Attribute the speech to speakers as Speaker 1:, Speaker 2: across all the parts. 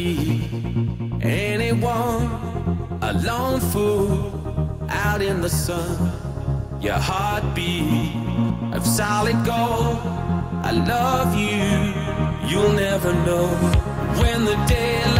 Speaker 1: be anyone, a lone fool out in the sun. Your heartbeat of solid gold. I love you, you'll never know when the daylight.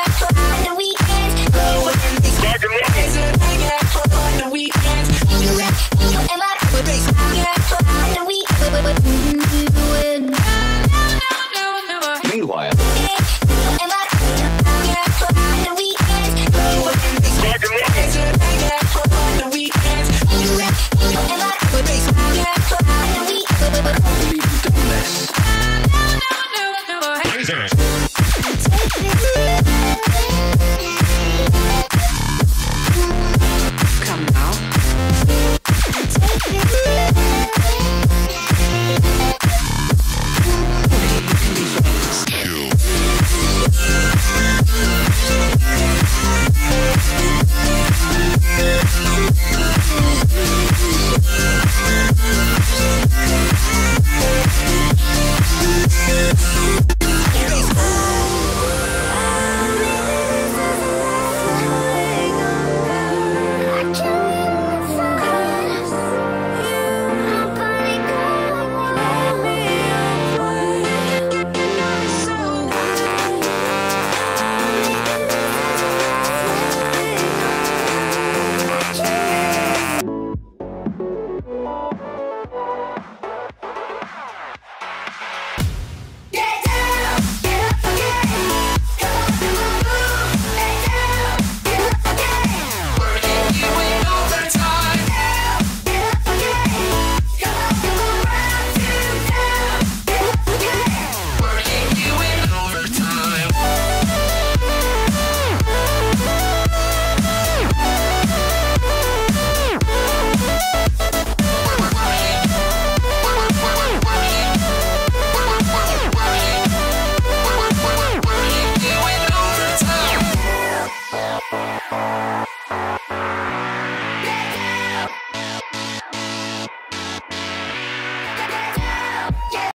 Speaker 2: I don't
Speaker 3: Yeah.